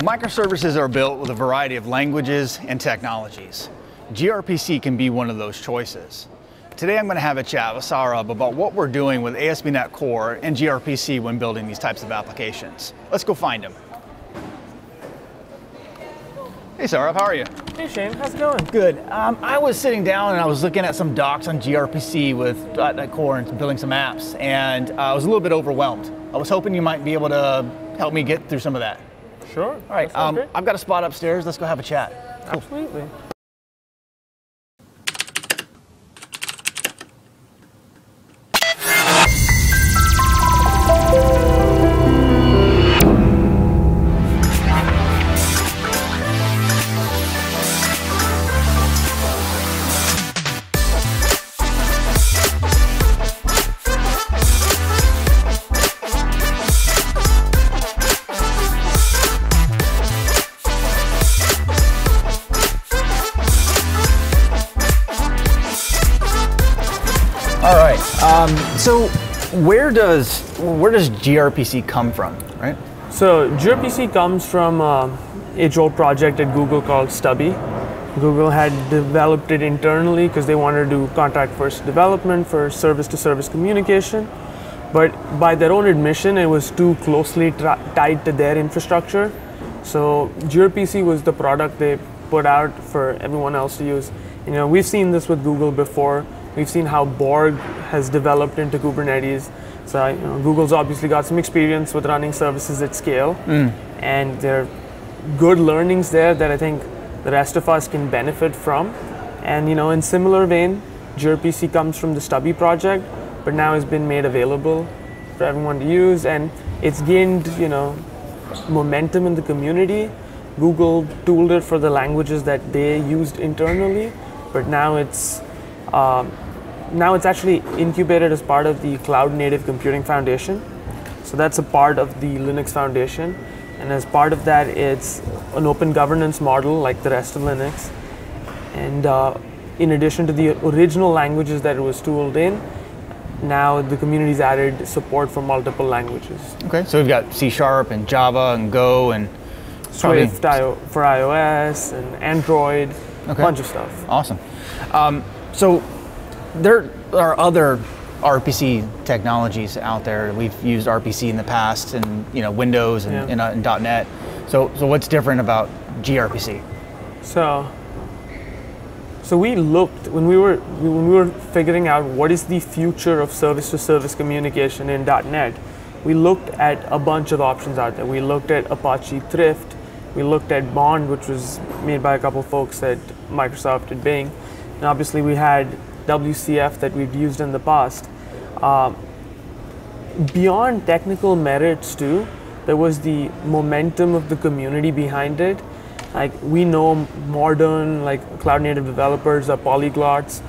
Microservices are built with a variety of languages and technologies. gRPC can be one of those choices. Today I'm going to have a chat with Saurabh about what we're doing with ASP.NET Core and gRPC when building these types of applications. Let's go find him. Hey Saurabh, how are you? Hey Shane, how's it going? Good. Um, I was sitting down and I was looking at some docs on gRPC with .NET Core and building some apps, and uh, I was a little bit overwhelmed. I was hoping you might be able to help me get through some of that. Sure. All right, um, I've got a spot upstairs. Let's go have a chat. Cool. Absolutely. Does where does gRPC come from, right? So gRPC comes from uh, age-old project at Google called Stubby. Google had developed it internally because they wanted to do contract first development for service-to-service communication. But by their own admission, it was too closely tied to their infrastructure. So gRPC was the product they put out for everyone else to use. You know, we've seen this with Google before. We've seen how Borg has developed into Kubernetes. So you know, Google's obviously got some experience with running services at scale, mm. and there are good learnings there that I think the rest of us can benefit from. And you know, in similar vein, gRPC comes from the Stubby project, but now has been made available for everyone to use, and it's gained you know momentum in the community. Google tooled it for the languages that they used internally, but now it's um, now it's actually incubated as part of the Cloud Native Computing Foundation. So that's a part of the Linux Foundation. And as part of that, it's an open governance model like the rest of Linux. And uh, in addition to the original languages that it was tooled in, now the community's added support for multiple languages. Okay, so we've got C Sharp and Java and Go and Swift for iOS and Android, okay. a bunch of stuff. Awesome. Um, so there are other RPC technologies out there. We've used RPC in the past, and you know Windows and, yeah. and, uh, .NET. So, so what's different about gRPC? So, so we looked when we were when we were figuring out what is the future of service-to-service communication in .NET. We looked at a bunch of options out there. We looked at Apache Thrift. We looked at Bond, which was made by a couple folks at Microsoft and Bing. And obviously, we had WCF that we've used in the past. Uh, beyond technical merits too, there was the momentum of the community behind it. Like we know modern like cloud native developers are polyglots.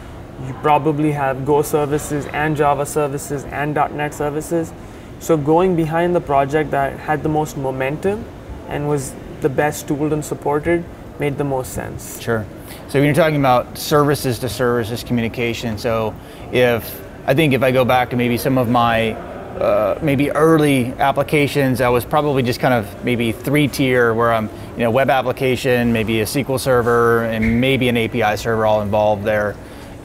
You probably have Go services and Java services and .NET services. So going behind the project that had the most momentum and was the best tooled and supported made the most sense. Sure. So when you're talking about services to services communication, so if I think if I go back to maybe some of my uh, maybe early applications, I was probably just kind of maybe three tier where I'm, you know, web application, maybe a SQL server, and maybe an API server all involved there.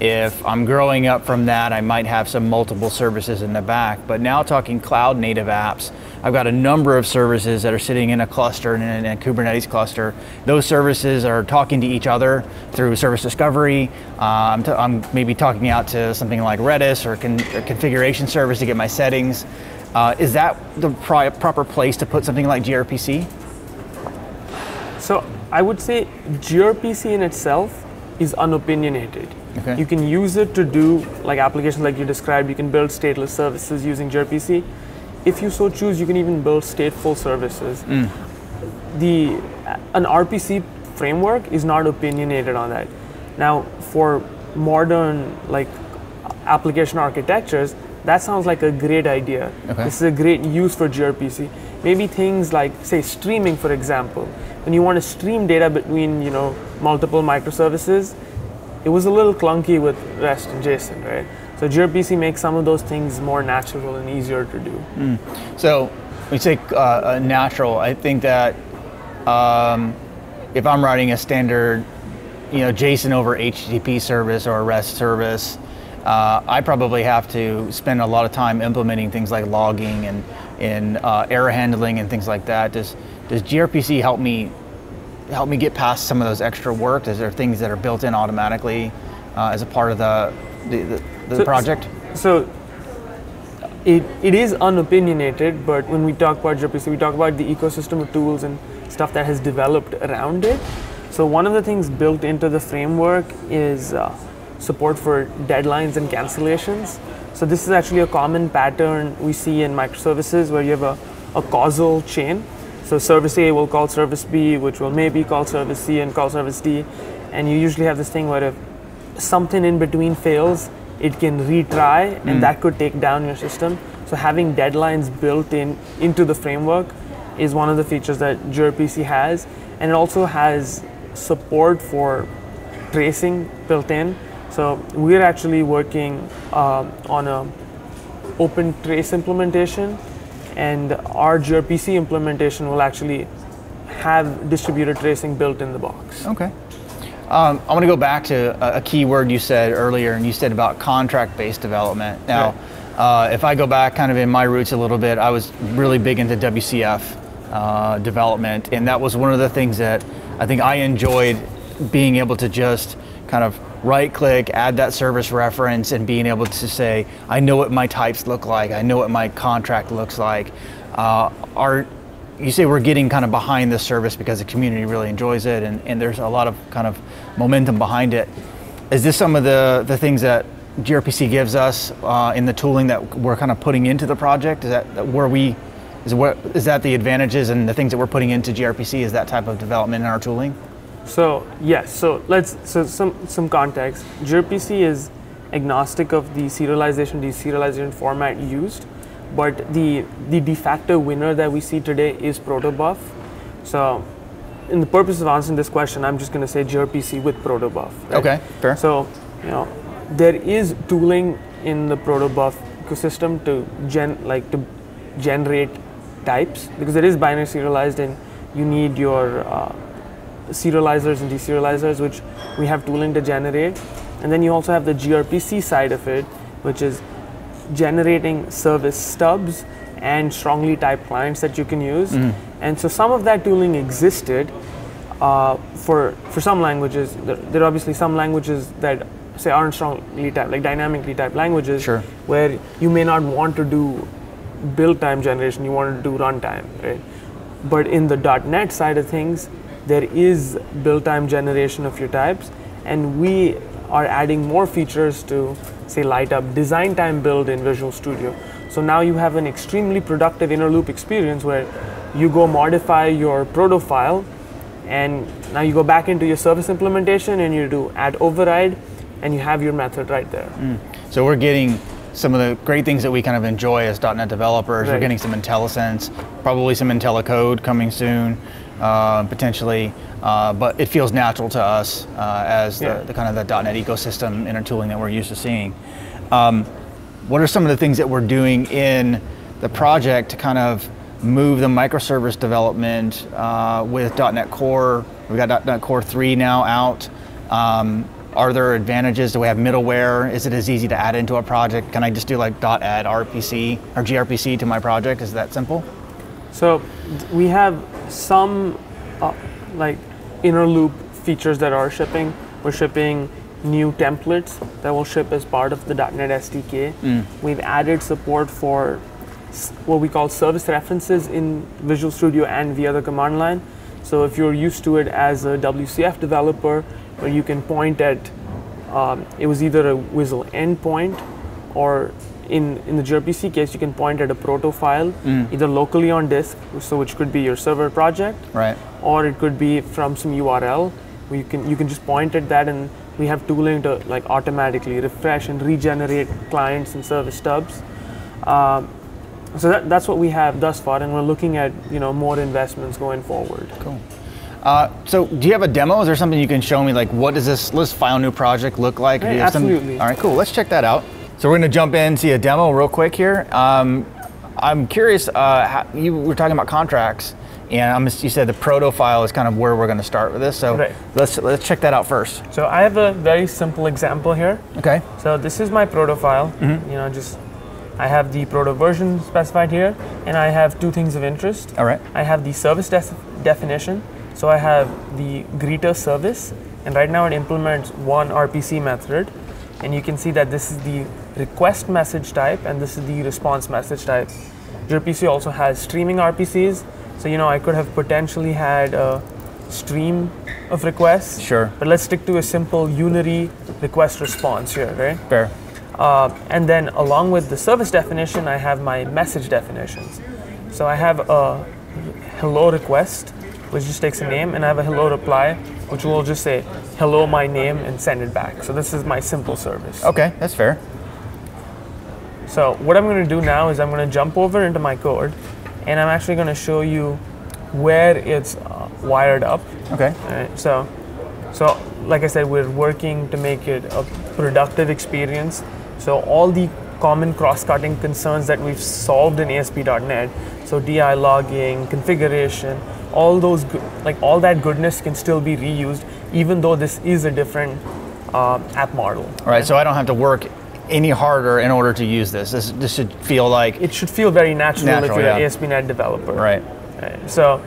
If I'm growing up from that, I might have some multiple services in the back. But now talking cloud native apps, I've got a number of services that are sitting in a cluster in a, Kubernetes cluster. Those services are talking to each other through service discovery. Uh, I'm, I'm, maybe talking out to something like Redis or, con- or configuration service to get my settings. Uh, is that the proper place to put something like gRPC? So I would say gRPC in itself is unopinionated. Okay. You can use it to do like applications like you described. You can build stateless services using gRPC. If you so choose, you can even build stateful services. Mm. The an RPC framework is not opinionated on that. Now, for modern like application architectures, that sounds like a great idea. Okay. This is a great use for gRPC. Maybe things like, say, streaming, for example. When you want to stream data between, you know, multiple microservices, it was a little clunky with REST and JSON, right? So gRPC makes some of those things more natural and easier to do. Mm. So we say uh, natural, I think that um, if I'm writing a standard, you know, JSON over HTTP service or a REST service, uh, I probably have to spend a lot of time implementing things like logging and, and uh, error handling and things like that. Does, does gRPC help me help me get past some of those extra work? Is there things that are built in automatically uh, as a part of the, the, the, So- project? So it, it is unopinionated, but when we talk about gRPC, we talk about the ecosystem of tools and stuff that has developed around it. So one of the things built into the framework is uh, support for deadlines and cancellations. So this is actually a common pattern we see in microservices where you have a, a causal chain. So service A will call service B, which will maybe call service C and call service D. And you usually have this thing where if something in between fails, it can retry, and that could take down your system. So having deadlines built in into the framework is one of the features that gRPC has, and it also has support for tracing built in. So we're actually working um, on a open trace implementation, and our gRPC implementation will actually have distributed tracing built in the box. Okay. Um, I want to go back to a, a key word you said earlier, and you said about contract-based development. Now, uh, if I go back kind of in my roots a little bit, I was really big into WCF uh, development, and that was one of the things that I think I enjoyed being able to just kind of right-click, add that service reference, and being able to say, I know what my types look like, I know what my contract looks like. Uh, are you say we're getting kind of behind this service because the community really enjoys it and, and there's a lot of kind of momentum behind it. Is this some of the, the things that gRPC gives us uh, in the tooling that we're kind of putting into the project? Is that where we, is, what, is that the advantages and the things that we're putting into gRPC? Is that type of development in our tooling? So yes, so let's so some some context. gRPC is agnostic of the serialization deserialization format used, but the the de facto winner that we see today is protobuf. So, in the purpose of answering this question, I'm just going to say gRPC with protobuf. right? Okay, fair. So you know there is tooling in the protobuf ecosystem to gen like to generate types because it is binary serialized and you need your uh, serializers and deserializers, which we have tooling to generate. And then you also have the gRPC side of it, which is generating service stubs and strongly typed clients that you can use. And so some of that tooling existed uh, for for some languages. There, there are obviously some languages that say aren't strongly typed, like dynamically typed languages, Sure. where you may not want to do build time generation, you want to do runtime, right? But in the .NET side of things, there is build time generation of your types, and we are adding more features to say light up design time build in Visual Studio. So now you have an extremely productive inner loop experience where you go modify your proto file, and now you go back into your service implementation and you do add override, and you have your method right there. Mm. So we're getting some of the great things that we kind of enjoy as .NET developers. We're getting some IntelliSense, probably some IntelliCode coming soon, uh, potentially. Uh, but it feels natural to us uh, as Yeah. the, the kind of the .NET ecosystem inner tooling that we're used to seeing. Um, what are some of the things that we're doing in the project to kind of move the microservice development uh, with .NET Core? We've got .NET Core 3 now out. Um, are there advantages? Do we have middleware? Is it as easy to add into a project? Can I just do like .add RPC or gRPC to my project? Is that simple? So we have some uh, like inner loop features that are shipping. We're shipping new templates that will ship as part of the .NET SDK. We've added support for what we call service references in Visual Studio and via the command line. So if you're used to it as a WCF developer, where you can point at um, it was either a WSDL endpoint or in, in the gRPC case, you can point at a proto file either locally on disk, so which could be your server project, Right. or it could be from some URL. Where you can you can just point at that, and we have tooling to like automatically refresh and regenerate clients and service stubs. Um, so that, that's what we have thus far, and we're looking at you know more investments going forward. Cool. Uh, so, do you have a demo? Is there something you can show me? Like, what does this let's file new project look like? Yeah, Do you have some- absolutely. all right, cool. Let's check that out. So we're going to jump in see a demo real quick here. Um, I'm curious. Uh, how, you were talking about contracts, and I'm, you said the proto file is kind of where we're going to start with this. So Right. let's let's check that out first. So I have a very simple example here. Okay. So this is my proto file. Mm-hmm. You know, just I have the proto version specified here, and I have two things of interest. All right. I have the service def- definition. So I have the greeter service, and right now it implements one RPC method, and you can see that this is the request message type, and this is the response message type. gRPC also has streaming RPCs, so you know I could have potentially had a stream of requests. Sure. But let's stick to a simple unary request response here, right? Fair. Uh, and then along with the service definition, I have my message definitions. So I have a hello request, which just takes a name, and I have a hello reply, which will just say hello my name and send it back. So this is my simple service. Okay, that's fair. So what I'm going to do now is I'm going to jump over into my code, and I'm actually going to show you where it's uh, wired up. Okay. Alright, so, so like I said, we're working to make it a productive experience. So all the common cross-cutting concerns that we've solved in ASP.NET, so DI logging, configuration, all those like all that goodness can still be reused, even though this is a different uh, app model. All right. So I don't have to work any harder in order to use this. This this should feel like It should feel very natural, Natural, if you're yeah. an ASP.NET developer. right. Right. So,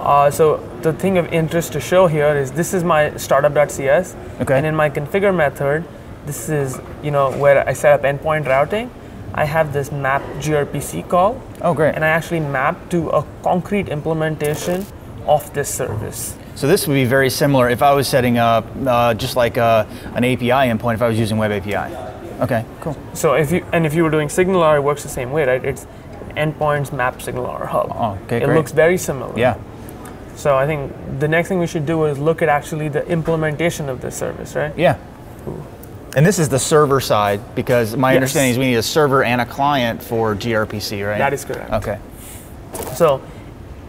uh, so the thing of interest to show here is this is my startup.cs, Okay. and in my configure method, this is you know where I set up endpoint routing. I have this map gRPC call, Oh, great. and I actually map to a concrete implementation of this service. So this would be very similar if I was setting up uh, just like uh, an API endpoint if I was using Web API. Okay, cool. So if you and if you were doing SignalR, it works the same way, right? It's endpoints map SignalR hub. Oh, okay, it great. looks very similar. Yeah. So I think the next thing we should do is look at actually the implementation of this service, right? Yeah. And this is the server side because my Yes. understanding is we need a server and a client for gRPC, right? That is correct. Okay. So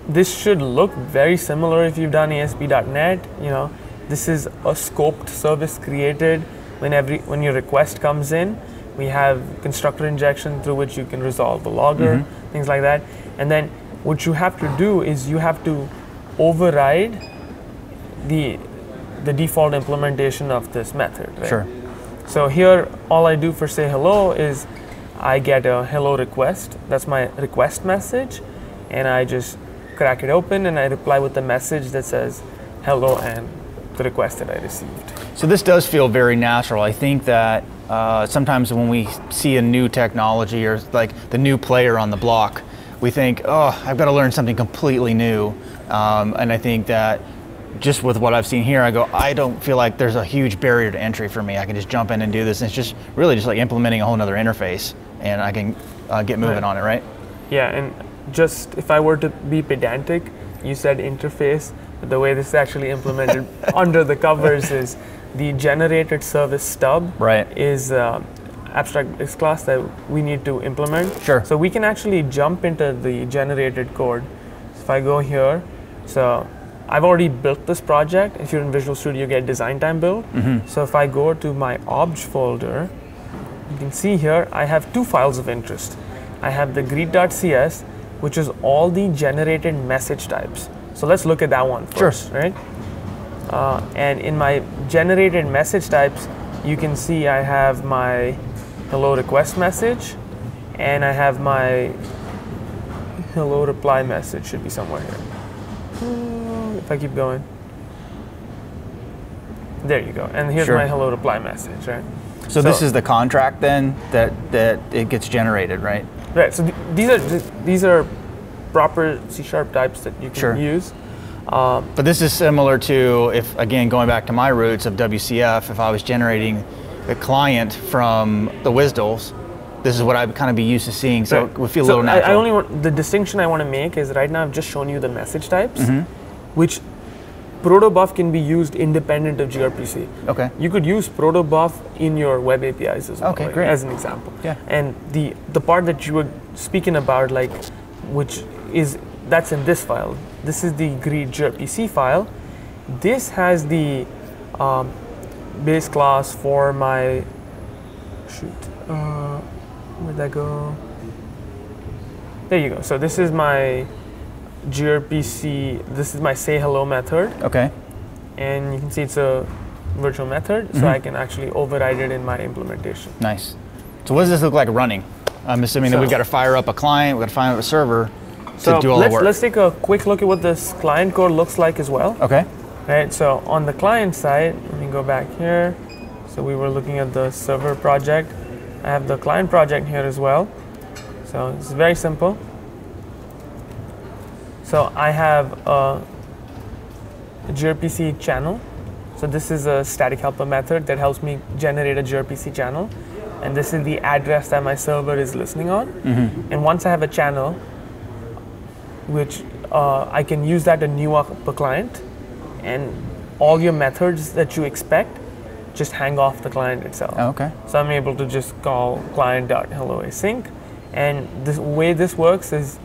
this should look very similar if you've done ASP.NET. You know, this is a scoped service created when every when your request comes in. We have constructor injection through which you can resolve the logger, mm-hmm. things like that. And then what you have to do is you have to override the the default implementation of this method. Right? Sure. So here, all I do for say hello is I get a hello request. That's my request message, and I just crack it open and I reply with a message that says hello and the request that I received. So this does feel very natural. I think that uh, sometimes when we see a new technology or like the new player on the block, we think, oh, I've got to learn something completely new. Um, and I think that just with what I've seen here, I go, I don't feel like there's a huge barrier to entry for me. I can just jump in and do this. And it's just really just like implementing a whole other interface and I can uh, get moving Right. on it, right? Yeah, and just if I were to be pedantic, you said interface, but the way this is actually implemented under the covers is the generated service stub Right. is uh, abstract X class that we need to implement. Sure. So we can actually jump into the generated code. So if I go here, so I've already built this project. If you're in Visual Studio, you get design time build. So if I go to my obj folder, you can see here I have two files of interest. I have the greet.cs, which is all the generated message types. So let's look at that one first, Sure. right? Uh, and in my generated message types, you can see I have my hello request message, and I have my hello reply message should be somewhere here. Uh, If I keep going. There you go. And here's Sure. my hello reply message, right? So, this is the contract then that, that it gets generated, right? Right. So th- these are th- these are proper C sharp types that you can Sure. use. But this is similar to if, again, going back to my roots of WCF, if I was generating the client from the WSDLs, this is what I'd kind of be used to seeing. So Right. it would feel a So little I, natural. I only want the distinction I want to make is right now I've just shown you the message types, Mm-hmm. which protobuf can be used independent of gRPC. okay. You could use protobuf in your web APIs as well, Okay, like, great. as an example. Yeah. And the the part that you were speaking about, like, which is that's in this file. This is the greet gRPC file. This has the um, base class for my shoot. Uh, where'd that go? There you go. So this is my gRPC. This is my say hello method, Okay. and you can see it's a virtual method, so Mhm. I can actually override it in my implementation. Nice. So what does this look like running? I'm assuming that we've got to fire up a client, we've got to fire up a server So to do all the work. So let's take a quick look at what this client code looks like as well. okay. Right. So on the client side, let me go back here. So we were looking at the server project. I have the client project here as well. So it's very simple. So I have a gRPC channel. So this is a static helper method that helps me generate a gRPC channel. And this is the address that my server is listening on. And once I have a channel, which uh, I can use that to new up a client, and all your methods that you expect just hang off the client itself. Oh, okay. So I'm able to just call client.helloasync, and the way this works is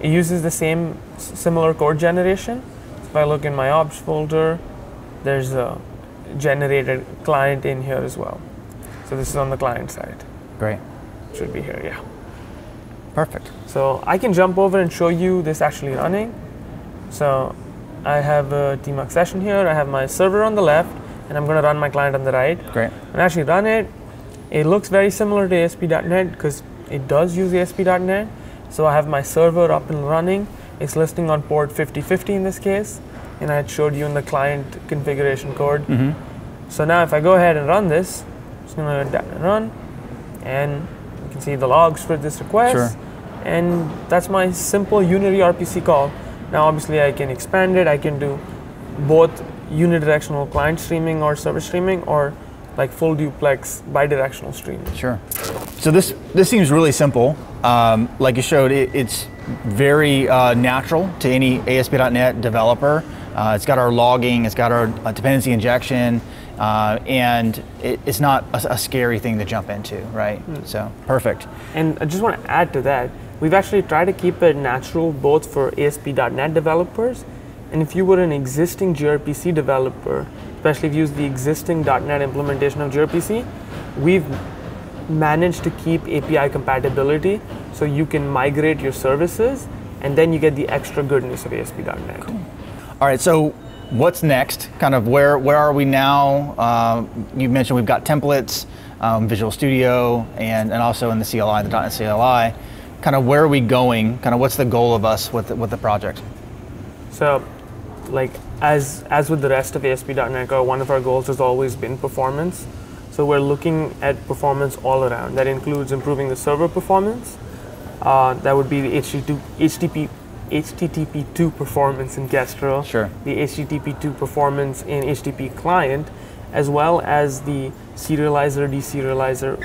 it uses the same similar code generation. So if I look in my obj folder, there's a generated client in here as well. So this is on the client side. Great. Should be here, yeah. Perfect. So I can jump over and show you this actually running. So I have a TMUX session here. I have my server on the left, and I'm going to run my client on the right. Great. And actually run it. It looks very similar to ASP.NET because it does use ASP.NET. So I have my server up and running. It's listing on port 5050 in this case, and I had showed you in the client configuration code. Mm-hmm. So now if I go ahead and run this, just gonna da- run, and you can see the logs for this request. Sure. And that's my simple unary RPC call. Now obviously I can expand it. I can do both unidirectional client streaming or server streaming, or like full duplex bidirectional streaming. Sure. So this this seems really simple. Um, like you showed, it, it's very uh, natural to any ASP.NET developer. Uh, it's got our logging, it's got our uh, dependency injection, uh, and it, it's not a, a scary thing to jump into, right? So perfect. And I just want to add to that, we've actually tried to keep it natural both for ASP.NET developers, and if you were an existing gRPC developer, especially if you use the existing .NET implementation of gRPC, we've managed to keep API compatibility so you can migrate your services and then you get the extra goodness of ASP.NET. Cool. All right. So what's next? Kind of where where are we now? Uh, you mentioned we've got templates, um, Visual Studio, and and also in the CLI, the .NET CLI. Kind of where are we going? Kind of what's the goal of us with the, with the project? So, like as as with the rest of ASP.NET Core, one of our goals has always been performance. So we're looking at performance all around. That includes improving the server performance. Uh, that would be the HTTP, HTTP, HTTP2 performance in Kestrel. Sure. The HTTP2 performance in HTTP client, as well as the serializer deserializer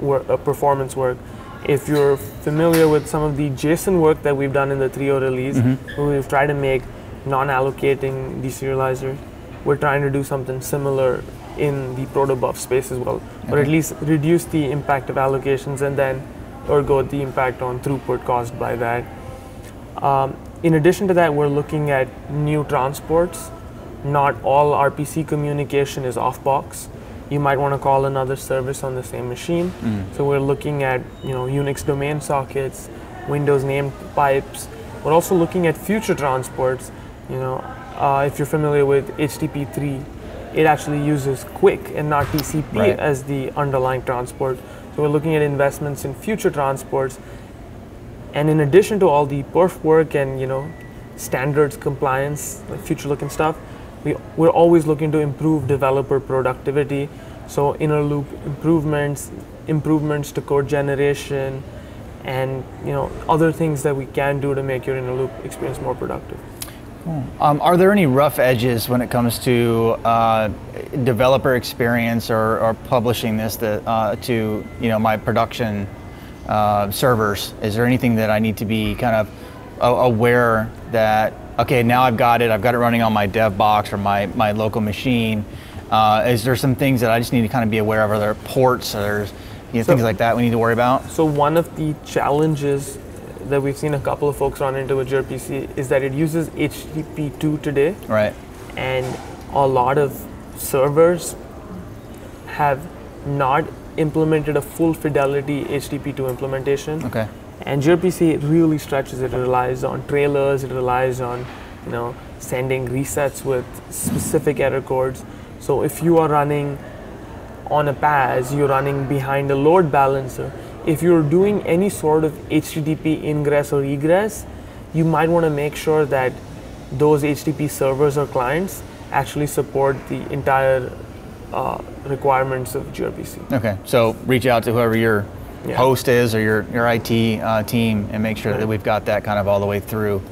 work, uh, performance work. If you're familiar with some of the JSON work that we've done in the 3.0 release, where we've tried to make non-allocating deserializer, we're trying to do something similar in the protobuf space as well, or at least reduce the impact of allocations and then ergo the impact on throughput caused by that. Um, in addition to that, we're looking at new transports. Not all RPC communication is off box. You might want to call another service on the same machine. So we're looking at you know Unix domain sockets, Windows named pipes. We're also looking at future transports. You know, uh, if you're familiar with HTTP3, it actually uses QUIC and not TCP Right. as the underlying transport. So we're looking at investments in future transports and in addition to all the perf work and you know standards compliance, like future looking stuff, we we're always looking to improve developer productivity. So inner loop improvements, improvements to code generation, and you know other things that we can do to make your inner loop experience more productive. Um, are there any rough edges when it comes to uh, developer experience or, or publishing this that, uh, to you know my production uh, servers? Is there anything that I need to be kind of aware that okay now I've got it I've got it running on my dev box or my, my local machine? Uh, is there some things that I just need to kind of be aware of? Are there ports? Are there you know, So- things like that we need to worry about? So one of the challenges that we've seen a couple of folks run into with gRPC is that it uses HTTP2 today. Right. and a lot of servers have not implemented a full fidelity HTTP2 implementation. Okay. And gRPC really stretches it. It relies on trailers. It relies on, you know, sending resets with specific error codes. So if you are running on a PaaS, you're running behind a load balancer. If you're doing any sort of HTTP ingress or egress, you might want to make sure that those HTTP servers or clients actually support the entire uh, requirements of gRPC. Okay, so reach out to whoever your Yeah. host is or your, your IT uh, team and make sure that we've got that kind of all the way through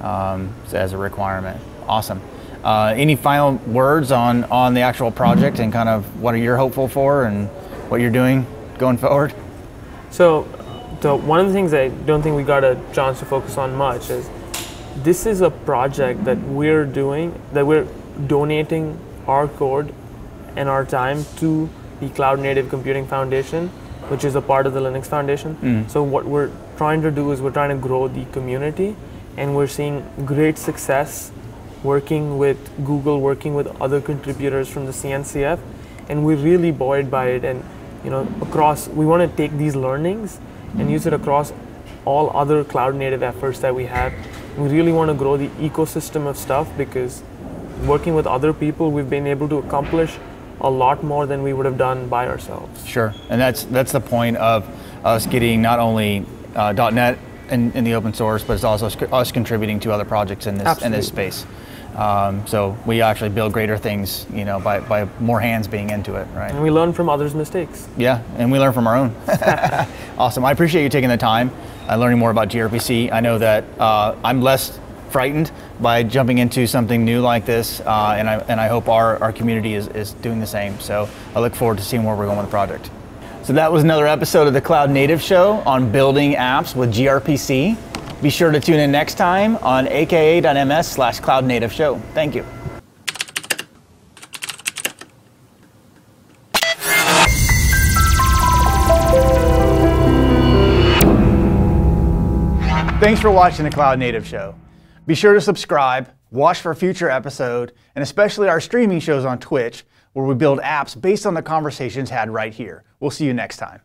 um, as a requirement. Awesome. Uh, any final words on, on the actual project and kind of what are you hopeful for and what you're doing going forward? So, so one of the things I don't think we got a chance to focus on much is this is a project that we're doing that we're donating our code and our time to the Cloud Native Computing Foundation, which is a part of the Linux Foundation. Mm. So what we're trying to do is we're trying to grow the community, and we're seeing great success working with Google, working with other contributors from the CNCF, and we're really buoyed by it. And you know, across we want to take these learnings and use it across all other cloud native efforts that we have. We really want to grow the ecosystem of stuff because working with other people, we've been able to accomplish a lot more than we would have done by ourselves. Sure, and that's that's the point of us getting not only uh, .NET in, in the open source, but it's also us contributing to other projects in this in this space. Um, so we actually build greater things, you know, by, by more hands being into it, right? And we learn from others' mistakes. Yeah, and we learn from our own. awesome. I appreciate you taking the time, and learning more about gRPC. I know that uh, I'm less frightened by jumping into something new like this, uh, and, I, and I hope our, our community is, is doing the same. So I look forward to seeing where we're going with the project. So that was another episode of the Cloud Native Show on building apps with gRPC. Be sure to tune in next time on aka.ms slash cloud native show. Thank you. Thanks for watching the Cloud Native Show. Be sure to subscribe, watch for future episode, and especially our streaming shows on Twitch, where we build apps based on the conversations had right here. We'll see you next time.